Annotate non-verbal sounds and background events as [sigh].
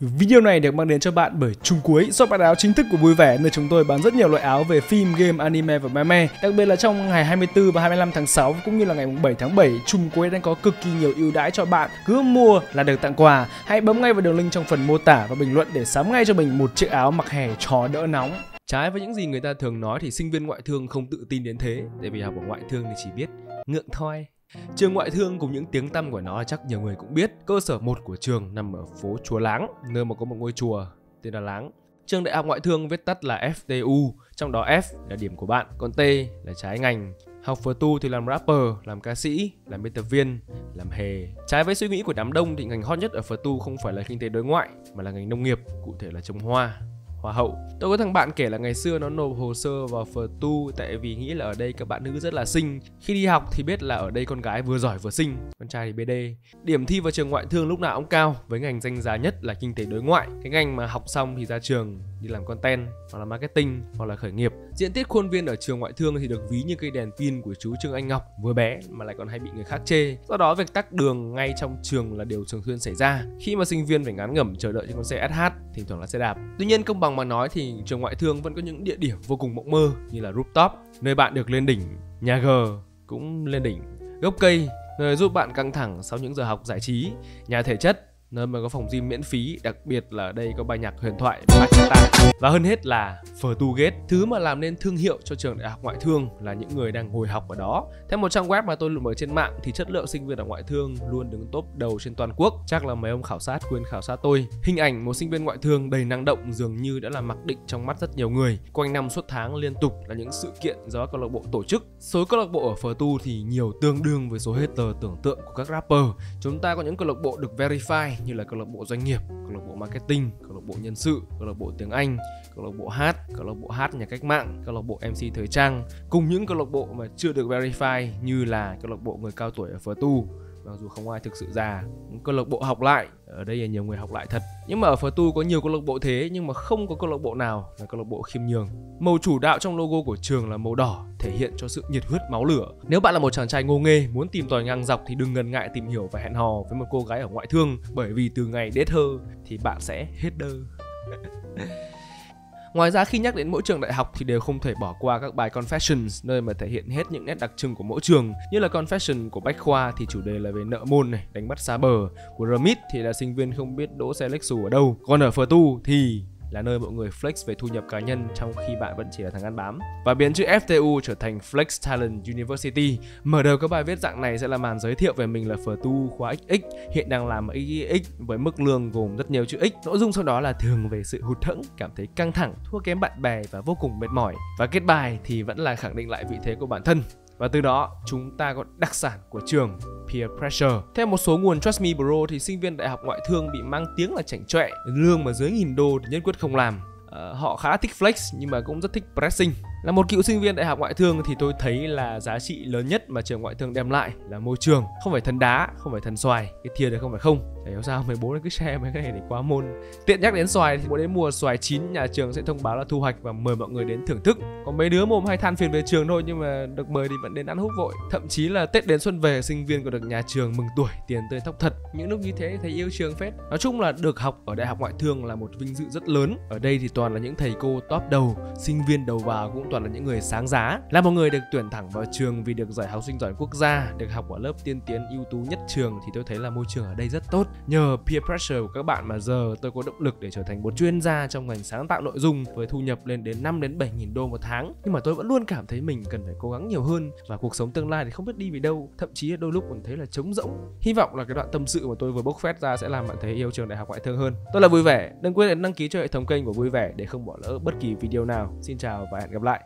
Video này được mang đến cho bạn bởi Trung Cuối, shop bán áo chính thức của Vui Vẻ nơi chúng tôi bán rất nhiều loại áo về phim, game, anime và meme. Đặc biệt là trong ngày 24 và 25 tháng 6 cũng như là ngày 7 tháng 7, Trung Cuối đang có cực kỳ nhiều ưu đãi cho bạn. Cứ mua là được tặng quà. Hãy bấm ngay vào đường link trong phần mô tả và bình luận để sắm ngay cho mình một chiếc áo mặc hè cho đỡ nóng. Trái với những gì người ta thường nói thì sinh viên ngoại thương không tự tin đến thế, tại vì học ở ngoại thương thì chỉ biết ngượng thôi. Trường ngoại thương cùng những tiếng tăm của nó chắc nhiều người cũng biết. Cơ sở một của trường nằm ở phố Chùa Láng, nơi mà có một ngôi chùa tên là Láng. Trường đại học ngoại thương viết tắt là FTU, trong đó F là điểm của bạn, còn T là trái ngành. Học vừa tu thì làm rapper, làm ca sĩ, làm biên tập viên, làm hề. Trái với suy nghĩ của đám đông thì ngành hot nhất ở phở tu không phải là kinh tế đối ngoại mà là ngành nông nghiệp, cụ thể là trồng hoa hoa hậu. Tôi có thằng bạn kể là ngày xưa nó nộp hồ sơ vào Phờ tu, tại vì nghĩ là ở đây các bạn nữ rất là xinh. Khi đi học thì biết là ở đây con gái vừa giỏi vừa xinh, con trai thì bd điểm thi vào trường ngoại thương lúc nào cũng cao, với ngành danh giá nhất là kinh tế đối ngoại. Cái ngành mà học xong thì ra trường đi làm content, hoặc là marketing, hoặc là khởi nghiệp. Diện tích khuôn viên ở trường ngoại thương thì được ví như cây đèn pin của chú trương anh ngọc, vừa bé mà lại còn hay bị người khác chê. Do đó, việc tắc đường ngay trong trường là điều thường xuyên xảy ra. Khi mà sinh viên phải ngán ngẩm chờ đợi trên con xe sh thỉnh thoảng là xe đạp. Tuy nhiên, công bằng mà nói thì trường ngoại thương vẫn có những địa điểm vô cùng mộng mơ, như là rooftop, nơi bạn được lên đỉnh, nhà g cũng lên đỉnh, gốc cây, nơi giúp bạn căng thẳng sau những giờ học giải trí, nhà thể chất nơi mà có phòng gym miễn phí, đặc biệt là ở đây có bài nhạc huyền thoại Bachata và hơn hết là phở thứ mà làm nên thương hiệu cho trường đại học ngoại thương là những người đang ngồi học ở đó. Theo một trang web mà tôi mở trên mạng thì chất lượng sinh viên ở ngoại thương luôn đứng top đầu trên toàn quốc. Chắc là mấy ông khảo sát quên khảo sát tôi. Hình ảnh một sinh viên ngoại thương đầy năng động dường như đã là mặc định trong mắt rất nhiều người. Quanh năm suốt tháng liên tục là những sự kiện do câu lạc bộ tổ chức. Số câu lạc bộ ở phở thì nhiều tương đương với số hater tưởng tượng của các rapper. Chúng ta có những câu lạc bộ được verify như là câu lạc bộ doanh nghiệp, câu lạc bộ marketing, câu lạc bộ nhân sự, câu lạc bộ tiếng Anh, câu lạc bộ hát, câu lạc bộ hát nhà cách mạng, câu lạc bộ MC thời trang, cùng những câu lạc bộ mà chưa được verify như là câu lạc bộ người cao tuổi ở Phở Tu, mặc dù không ai thực sự già câu lạc bộ học lại. Ở đây là nhiều người học lại thật. Nhưng mà ở phở tu có nhiều câu lạc bộ thế, nhưng mà không có câu lạc bộ nào là câu lạc bộ khiêm nhường. Màu chủ đạo trong logo của trường là màu đỏ, thể hiện cho sự nhiệt huyết máu lửa. Nếu bạn là một chàng trai ngô nghê, muốn tìm tòi ngang dọc thì đừng ngần ngại tìm hiểu và hẹn hò với một cô gái ở ngoại thương, bởi vì từ ngày đết thơ thì bạn sẽ hết đơ. [laughs] Ngoài ra khi nhắc đến mỗi trường đại học thì đều không thể bỏ qua các bài Confessions nơi mà thể hiện hết những nét đặc trưng của mỗi trường. Như là Confession của Bách Khoa thì chủ đề là về nợ môn này, đánh bắt xa bờ. Của Remit thì là sinh viên không biết đỗ xe Lexus ở đâu. Còn ở Phở Tu thì là nơi mọi người flex về thu nhập cá nhân trong khi bạn vẫn chỉ là thằng ăn bám và biến chữ FTU trở thành Flex Talent University. Mở đầu các bài viết dạng này sẽ là màn giới thiệu về mình là phở tu khóa XX hiện đang làm ở XX với mức lương gồm rất nhiều chữ X. Nội dung sau đó là thường về sự hụt hẫng, cảm thấy căng thẳng, thua kém bạn bè và vô cùng mệt mỏi. Và kết bài thì vẫn là khẳng định lại vị thế của bản thân và từ đó chúng ta có đặc sản của trường peer pressure. Theo một số nguồn Trust Me Bro thì sinh viên đại học ngoại thương bị mang tiếng là chảnh chọe, lương mà dưới nghìn đô thì nhất quyết không làm. Uh, họ khá thích flex nhưng mà cũng rất thích pressing là một cựu sinh viên đại học ngoại thương thì tôi thấy là giá trị lớn nhất mà trường ngoại thương đem lại là môi trường không phải thân đá không phải thân xoài cái thìa đấy không phải không chả hiểu sao mấy bố cứ share mấy cái này để qua môn. Tiện nhắc đến xoài thì mỗi đến mùa xoài chín, nhà trường sẽ thông báo là thu hoạch và mời mọi người đến thưởng thức. Còn mấy đứa mồm hay than phiền về trường thôi, nhưng mà được mời thì vẫn đến ăn hút vội. Thậm chí là tết đến xuân về, sinh viên còn được nhà trường mừng tuổi, tiền tươi thóc thật. Những lúc như thế thấy yêu trường phết. Nói chung là được học ở đại học ngoại thương là một vinh dự rất lớn. Ở đây thì toàn là những thầy cô top đầu, sinh viên đầu vào, cũng toàn là những người sáng giá. Là một người được tuyển thẳng vào trường vì được giải học sinh giỏi quốc gia, được học ở lớp tiên tiến ưu tú nhất trường thì tôi thấy là môi trường ở đây rất tốt nhờ peer pressure của các bạn mà giờ tôi có động lực để trở thành một chuyên gia trong ngành sáng tạo nội dung với thu nhập lên đến 5 đến 7 nghìn đô một tháng. Nhưng mà tôi vẫn luôn cảm thấy mình cần phải cố gắng nhiều hơn và cuộc sống tương lai thì không biết đi về đâu. Thậm chí đôi lúc còn thấy là trống rỗng. Hy vọng là cái đoạn tâm sự mà tôi vừa bốc phét ra sẽ làm bạn thấy yêu trường đại học ngoại thương hơn. Tôi là vui vẻ, đừng quên đăng ký cho hệ thống kênh của vui vẻ để không bỏ lỡ bất kỳ video nào. Xin chào và hẹn gặp lại.